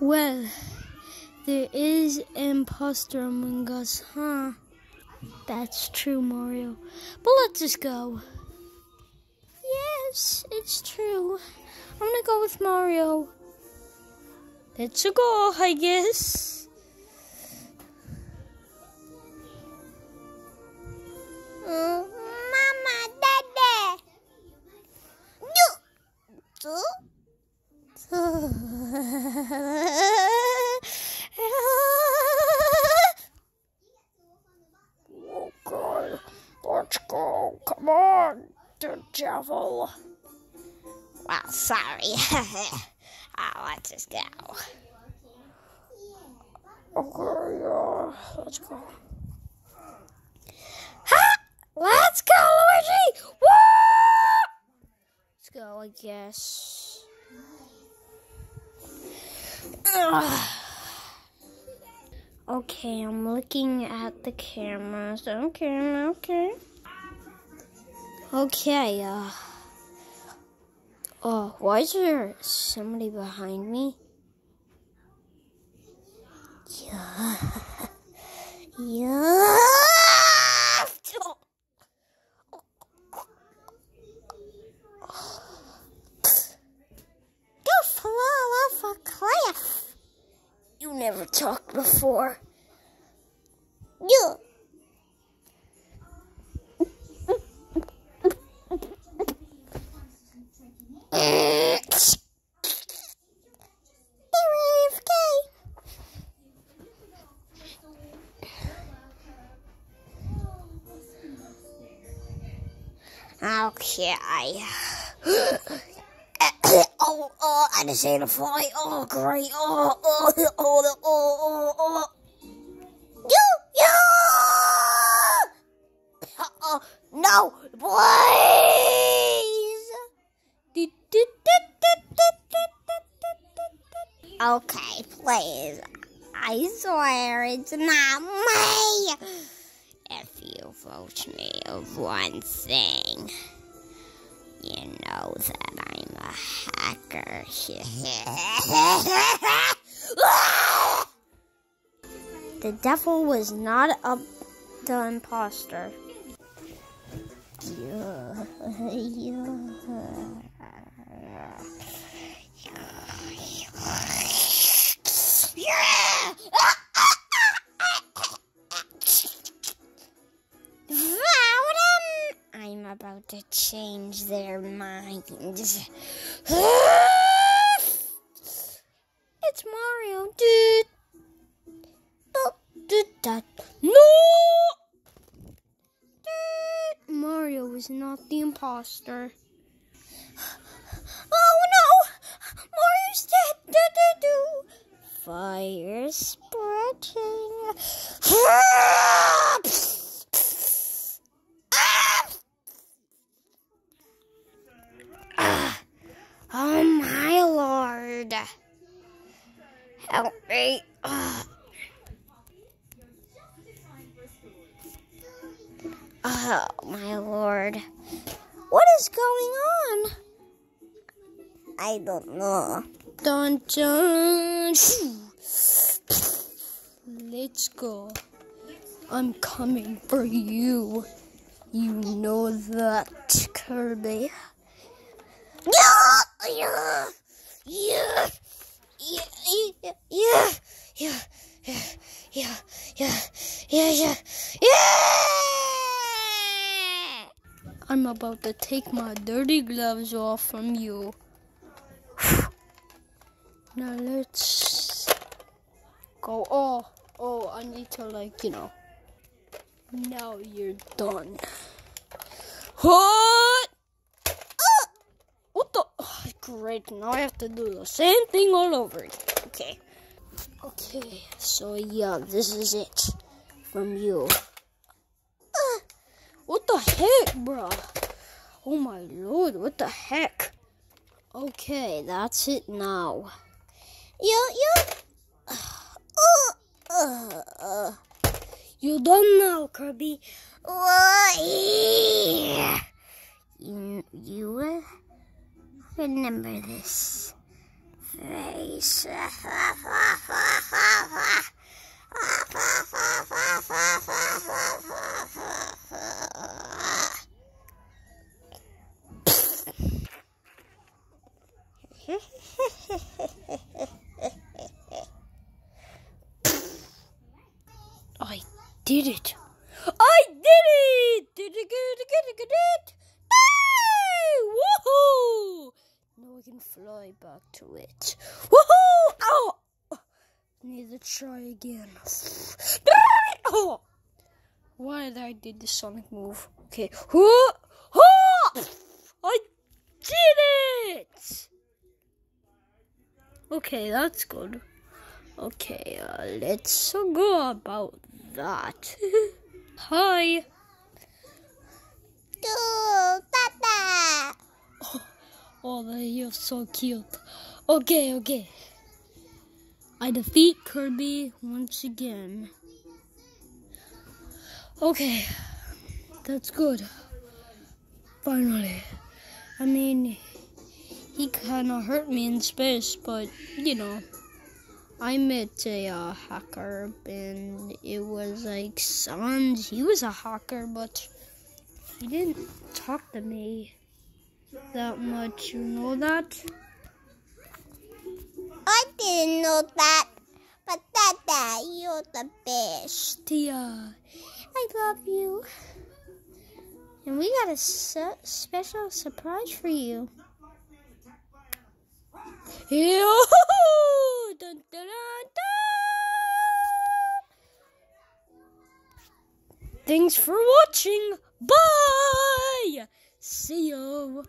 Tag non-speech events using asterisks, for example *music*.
Well, there is imposter among us, huh? That's true, Mario. But let's just go. Yes, it's true. I'm gonna go with Mario. Let's go, I guess. Go. Come on, the devil. Well, sorry. oh, let's just go. Okay, yeah, let's go. Ha! Let's go, Luigi! Woo! Let's go, I guess. Ugh. Okay, I'm looking at the cameras. Okay, okay. Okay, uh. Oh, why is there somebody behind me? Yeah. *laughs* yeah. Go fall off a cliff. You never talked before. Okay. *gasps* oh, oh, I just ate a fly. Oh, great. Oh, oh, oh, oh, oh, oh. oh. You, you! Oh, no, please! Okay, please. I swear it's not me. Vote me of one thing, you know that I'm a hacker. *laughs* The devil was not a, the imposter. *laughs* yeah, yeah. *laughs* change their minds. *gasps* It's Mario. Dude. That. No! Mario was not the imposter. Help me. Oh my lord. What is going on? I don't know. Dun dun. Let's go. I'm coming for you. You know that, Kirby. Yeah, yeah, yeah, yeah, yeah, yeah, yeah, yeah, yeah, yeah, yeah. I'm about to take my dirty gloves off from you. Now let's go. Oh, oh, I need to like, you know. Now you're done. What? Ah! What the? Oh, great. Now I have to do the same thing all over again. Okay. Okay. So yeah, this is it from you. Ah! What the heck, bro? Oh my lord, what the heck? Okay, that's it now. You, you. Uh, uh, uh. You done now, Kirby. You, you, uh, remember this face. I did it. I did it! Did it, did it, did it, did it! Hey! Woohoo! Now I back to it. Woohoo! Oh! Need to try again. Oh! Why did I did the sonic move? Okay. Whoa! Oh! I did it! Okay, that's good. Okay, uh, let's go about that. *laughs* Hi. Dude, Tata! Oh, you're so cute. Okay, okay. I defeat Kirby once again. Okay, that's good. Finally. I mean, he kind of hurt me in space, but you know. I met a uh, hacker, and it was like Sans. He was a hacker, but he didn't talk to me that much. You know that? I didn't know that. But Tata, you're the best. Tia, I love you. and we got a su- special surprise for you. Yo! Dun, dun, dun, dun. Thanks for watching. Bye. See you.